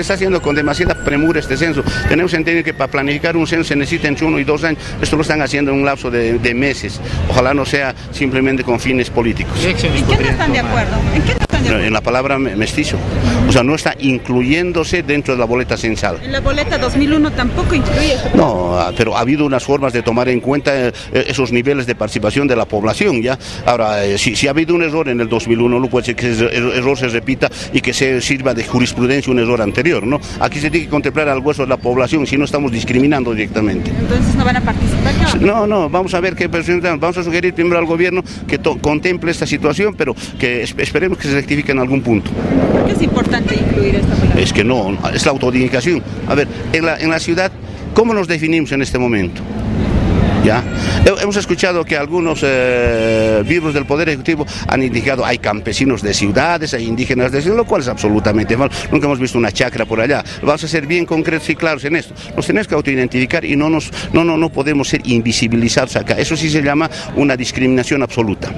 está haciendo con demasiada premura este censo. Tenemos que entender que para planificar un censo se necesita entre uno y dos años. Esto lo están haciendo en un lapso de, meses. Ojalá no sea simplemente con fines políticos. ¿En qué están de acuerdo? ¿En qué no? En la palabra me- mestizo. O sea, no está incluyéndose dentro de la boleta censal. En la boleta 2001 tampoco incluye. No, ah, pero ha habido unas formas de tomar en cuenta eh, esos niveles de participación de la población, ¿ya? Ahora, eh, si, si ha habido un error en el 2001, no puede ser que ese er- error se repita y que se sirva de jurisprudencia un error anterior, ¿no? Aquí se tiene que contemplar al hueso de la población, si no estamos discriminando directamente. Entonces no van a participar. No, no, vamos a ver qué presentamos. Vamos a sugerir primero al gobierno que contemple esta situación, pero que es- esperemos que se rectifique en algún punto. ¿Por qué es importante incluir esta boleta? Es que no, es la autodignificación. A ver, en la, en la ciudad, ¿cómo nos definimos en este momento? ¿Ya? He- Hemos escuchado que algunos eh, miembros del Poder Ejecutivo han indicado hay campesinos de ciudades, hay indígenas de ciudades, lo cual es absolutamente mal. Nunca hemos visto una chacra por allá. Vamos a ser bien concretos y claros en esto. Nos tenemos que autoidentificar y no, nos, no, no, no podemos ser invisibilizados acá. Eso sí se llama una discriminación absoluta.